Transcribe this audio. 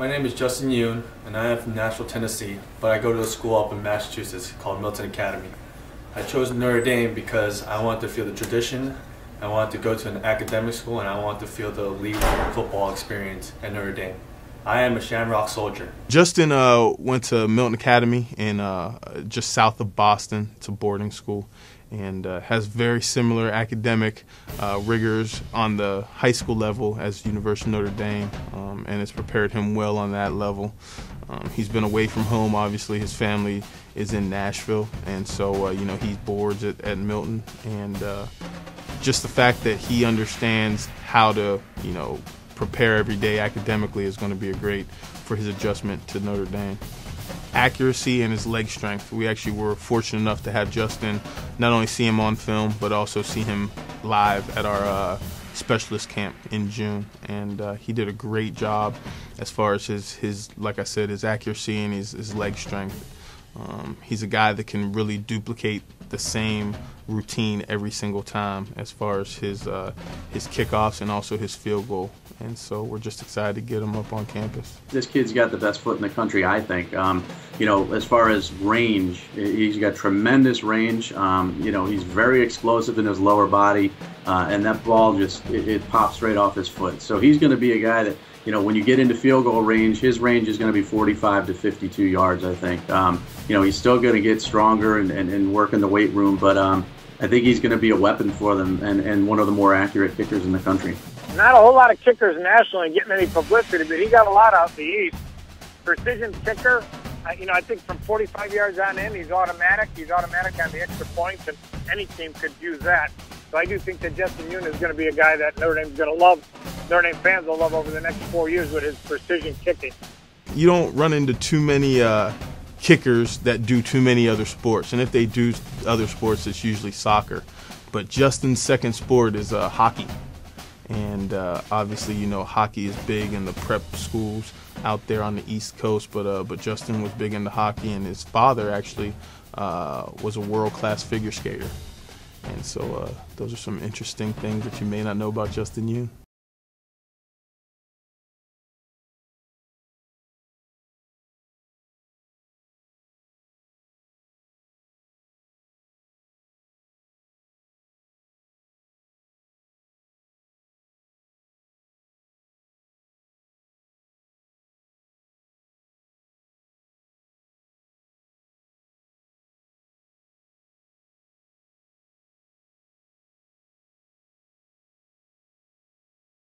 My name is Justin Yoon, and I am from Nashville, Tennessee, but I go to a school up in Massachusetts called Milton Academy. I chose Notre Dame because I wanted to feel the tradition, I wanted to go to an academic school, and I wanted to feel the elite football experience at Notre Dame. I am a Shamrock soldier. Justin uh, went to Milton Academy in uh, just south of Boston. to boarding school and uh, has very similar academic uh, rigors on the high school level as University of Notre Dame, um, and it's prepared him well on that level. Um, he's been away from home. Obviously, his family is in Nashville, and so uh, you know he boards at, at Milton, and uh, just the fact that he understands how to you know prepare every day academically is going to be a great for his adjustment to Notre Dame. Accuracy and his leg strength. We actually were fortunate enough to have Justin not only see him on film, but also see him live at our uh, specialist camp in June, and uh, he did a great job as far as his, his like I said, his accuracy and his, his leg strength. Um, he's a guy that can really duplicate the same routine every single time as far as his uh, his kickoffs and also his field goal. And so we're just excited to get him up on campus. This kid's got the best foot in the country, I think. Um, you know, as far as range, he's got tremendous range. Um, you know, he's very explosive in his lower body, uh, and that ball just it, it pops right off his foot. So he's going to be a guy that you know, when you get into field goal range, his range is going to be 45 to 52 yards, I think. Um, you know, he's still going to get stronger and, and, and, work in the weight room, but um, I think he's going to be a weapon for them and, and one of the more accurate kickers in the country. Not a whole lot of kickers nationally getting any publicity, but he got a lot out the East. Precision kicker, uh, you know, I think from 45 yards on in, he's automatic. He's automatic on the extra points, and any team could use that. So I do think that Justin Yoon is going to be a guy that Notre Dame's going to love Notre Dame fans will love over the next four years with his precision kicking. You don't run into too many uh, kickers that do too many other sports, and if they do other sports, it's usually soccer. But Justin's second sport is uh, hockey, and uh, obviously, you know, hockey is big in the prep schools out there on the East Coast. But uh, but Justin was big into hockey, and his father actually uh, was a world-class figure skater. And so, uh, those are some interesting things that you may not know about Justin Yoon.